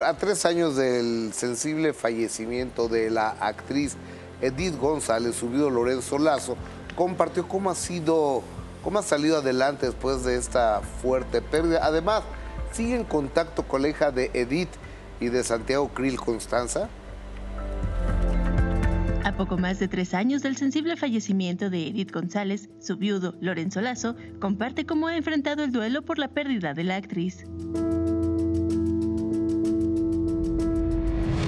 A tres años del sensible fallecimiento de la actriz Edith González, su viudo Lorenzo Lazo compartió cómo ha sido, cómo ha salido adelante después de esta fuerte pérdida. Además, sigue en contacto con la hija de Edith y de Santiago Krill Constanza. A poco más de tres años del sensible fallecimiento de Edith González, su viudo Lorenzo Lazo comparte cómo ha enfrentado el duelo por la pérdida de la actriz.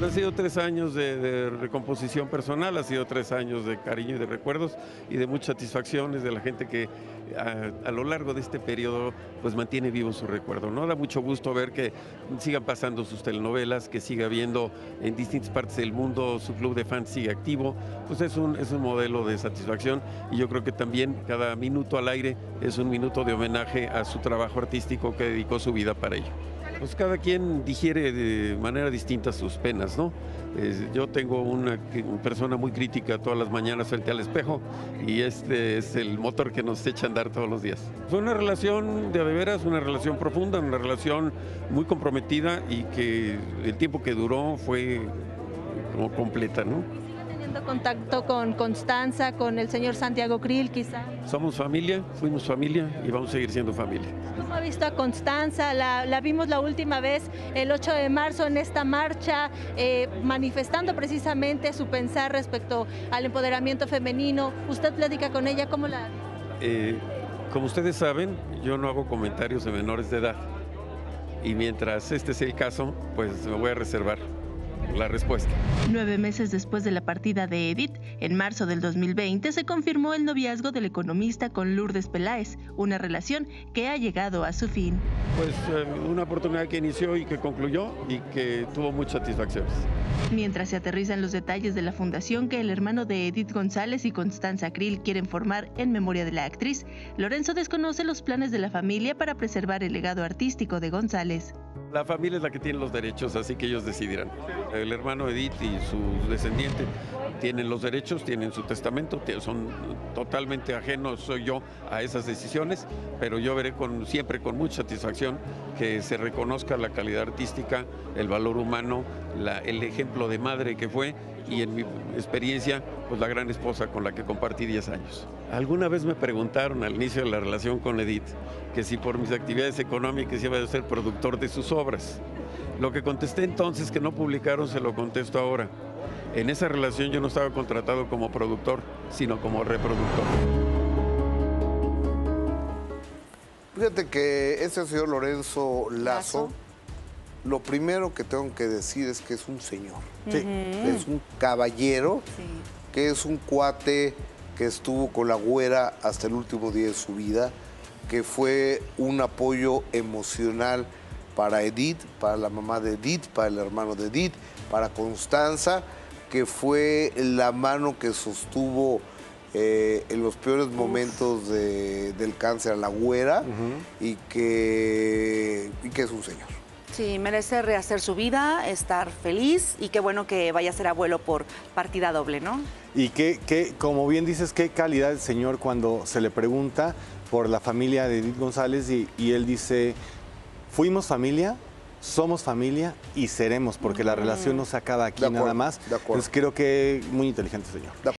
Ha sido tres años de, recomposición personal, ha sido tres años de cariño y de recuerdos y de muchas satisfacciones de la gente que a, lo largo de este periodo pues mantiene vivo su recuerdo. ¿no? Da mucho gusto ver que sigan pasando sus telenovelas, que siga habiendo en distintas partes del mundo, su club de fans sigue activo, pues es un, es un modelo de satisfacción y yo creo que también cada minuto al aire es un minuto de homenaje a su trabajo artístico que dedicó su vida para ello. Pues cada quien digiere de manera distinta sus penas, ¿no? yo tengo una, persona muy crítica todas las mañanas frente al espejo y este es el motor que nos echa a andar todos los días. Fue una relación de, de veras, una relación profunda, una relación muy comprometida y que el tiempo que duró fue como completa, ¿no? Contacto con Constanza, con el señor Santiago Krill quizá? Somos familia, fuimos familia y vamos a seguir siendo familia. ¿Cómo ha visto a Constanza? La, vimos la última vez el 8 de marzo en esta marcha, eh, manifestando precisamente su pensar respecto al empoderamiento femenino. ¿Usted platica con ella? ¿Cómo la...? Eh, como ustedes saben, yo no hago comentarios de menores de edad. Y mientras este sea el caso, pues me voy a reservar la respuesta. Nueve meses después de la partida de Edith, en marzo del 2020 se confirmó el noviazgo del economista con Lourdes Peláez, una relación que ha llegado a su fin. Pues eh, una oportunidad que inició y que concluyó y que tuvo muchas satisfacciones. Mientras se aterrizan los detalles de la fundación que el hermano de Edith González y Constanza Krill quieren formar en memoria de la actriz, Lorenzo desconoce los planes de la familia para preservar el legado artístico de González. La familia es la que tiene los derechos, así que ellos decidirán. El hermano Edith y su descendiente tienen los derechos, tienen su testamento, son totalmente ajenos, soy yo, a esas decisiones, pero yo veré con, siempre con mucha satisfacción que se reconozca la calidad artística, el valor humano, el ejemplo de madre que fue y en mi experiencia, pues la gran esposa con la que compartí 10 años. Alguna vez me preguntaron al inicio de la relación con Edith que si por mis actividades económicas iba a ser productor de sus obras. Lo que contesté entonces que no publicaron se lo contesto ahora. En esa relación yo no estaba contratado como productor, sino como reproductor. Fíjate que ese señor Lorenzo Lazo, lo primero que tengo que decir es que es un señor. Es un caballero, que es un cuate que estuvo con la güera hasta el último día de su vida, que fue un apoyo emocional para Edith, para la mamá de Edith, para el hermano de Edith, para Constanza, que fue la mano que sostuvo eh, en los peores momentos del cáncer a la güera y, que, y que es un señor. Sí, merece rehacer su vida, estar feliz y qué bueno que vaya a ser abuelo por partida doble, ¿no? Y que, como bien dices, qué calidad el señor cuando se le pregunta por la familia de Edith González y, y él dice, fuimos familia, somos familia y seremos, porque la relación no se acaba aquí nada más. Entonces creo que muy inteligente señor.